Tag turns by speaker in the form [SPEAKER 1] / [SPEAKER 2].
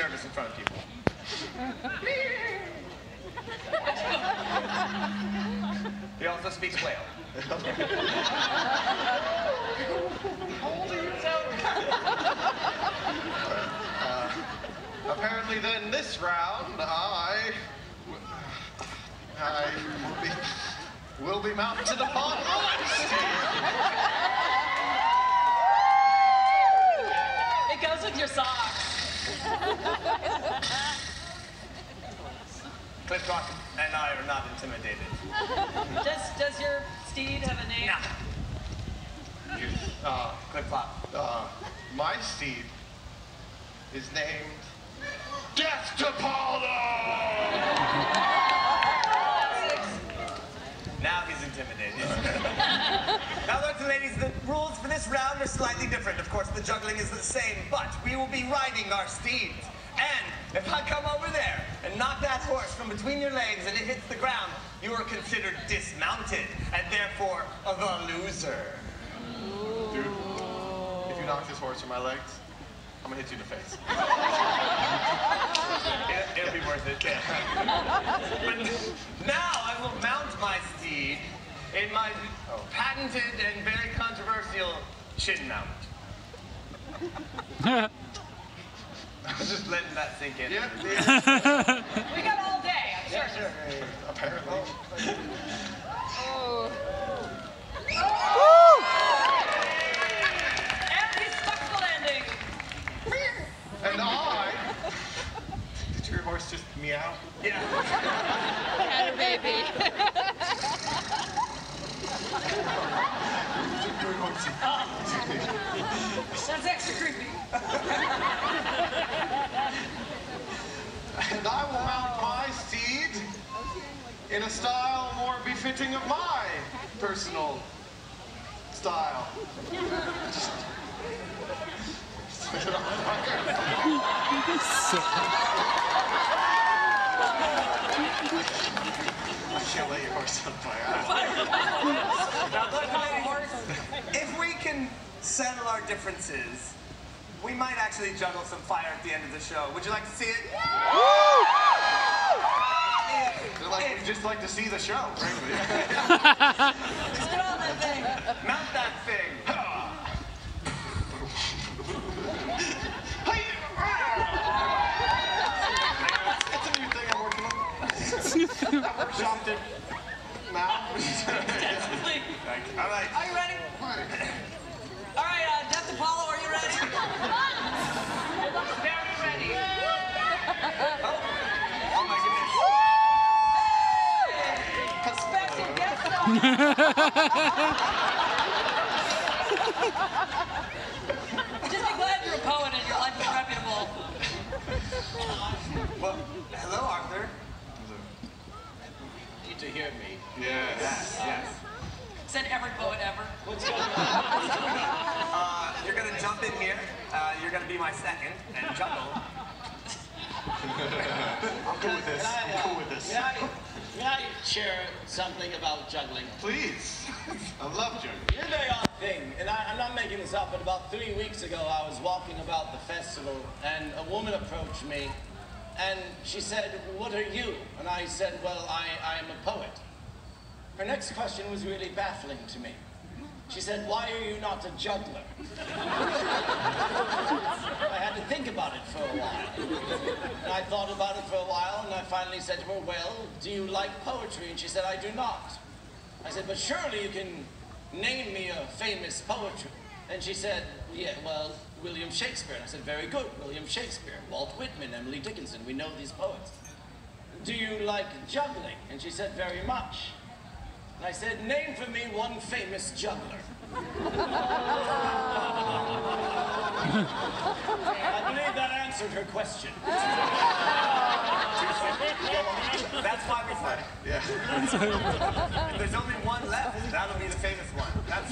[SPEAKER 1] nervous in front of people. he also speaks whale.
[SPEAKER 2] Uh, apparently, then this round, I, I will be, will be mounted upon my
[SPEAKER 3] It goes with your socks.
[SPEAKER 1] Cliffcroft and I are not intimidated.
[SPEAKER 3] Does does your steed have a name?
[SPEAKER 2] You, uh, uh, my steed is named Death to Paulo!
[SPEAKER 1] Now he's intimidated. now, lords and ladies, the rules for this round are slightly different. Of course, the juggling is the same, but we will be riding our steeds. And if I come over there and knock that horse from between your legs and it hits the ground, you are considered dismounted and therefore the loser.
[SPEAKER 2] Dude, if you knock this horse from my legs, I'm gonna hit you in the face.
[SPEAKER 1] It, it'll be worth it. but now I will mount my steed in my patented and very controversial chin mount. I was just letting that sink in.
[SPEAKER 2] Yeah.
[SPEAKER 3] We got all day, I'm sure.
[SPEAKER 1] sure.
[SPEAKER 2] Apparently.
[SPEAKER 3] And he stuck the landing.
[SPEAKER 2] And I. Did your horse just meow?
[SPEAKER 1] Yeah.
[SPEAKER 4] Had a baby.
[SPEAKER 3] That's extra creepy.
[SPEAKER 2] And I will mount my steed in a style more befitting of my personal style. Just, just it on I can't let your horse on fire.
[SPEAKER 1] Now, look, ladies, if we can settle our differences, we might actually juggle some fire at the end of the show. Would you like to see it?
[SPEAKER 2] They're like, we just like to see the show, frankly.
[SPEAKER 3] Just get on that thing.
[SPEAKER 1] Mount that thing.
[SPEAKER 2] It's a new thing I'm working on. I workshopped it now.
[SPEAKER 3] Definitely.
[SPEAKER 1] All right.
[SPEAKER 3] Are you ready? All right, uh, Death Apollo, are you ready? You very ready.
[SPEAKER 1] Oh my goodness.
[SPEAKER 3] Special guest Just be glad you're a poet and your life is reputable.
[SPEAKER 1] Well, hello, Arthur.
[SPEAKER 5] Need to hear me.
[SPEAKER 2] Yes.
[SPEAKER 1] Yes.
[SPEAKER 3] Said every poet ever.
[SPEAKER 5] What's going on?
[SPEAKER 1] Jump in here. Uh, you're gonna be my second and juggle.
[SPEAKER 2] I'm cool with this. I'm cool with this.
[SPEAKER 5] May I, may I share something about juggling?
[SPEAKER 2] Please. I love juggling.
[SPEAKER 5] It's a very odd thing, and I, I'm not making this up, but about three weeks ago, I was walking about the festival, and a woman approached me, and she said, what are you? And I said, well, I, I'm a poet. Her next question was really baffling to me. She said, why are you not a juggler? I had to think about it for a while. And I thought about it for a while, and I finally said to her, well, do you like poetry? And she said, I do not. I said, but surely you can name me a famous poetry. And she said, yeah, well, William Shakespeare. And I said, very good, William Shakespeare. Walt Whitman, Emily Dickinson, we know these poets. Do you like juggling? And she said, very much. And I said, name for me one famous juggler. I believe that answered her question.
[SPEAKER 1] That's why we said.
[SPEAKER 2] Yeah.
[SPEAKER 1] If there's only one left, that'll be the famous one. That's.